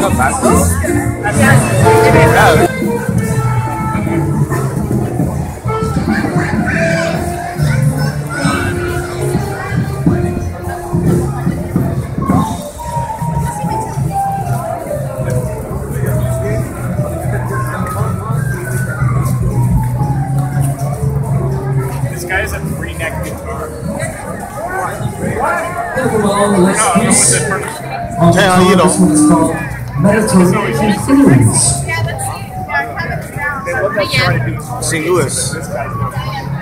Not bad. Yeah. This guy has a three neck guitar. Overall, the next No, no, piece with the first. on the Yeah, top, you know. this one is called Mediterranean Foods. Yeah, let's see. Yeah, have it down. They look like trying to do St. Louis. This guy's not. I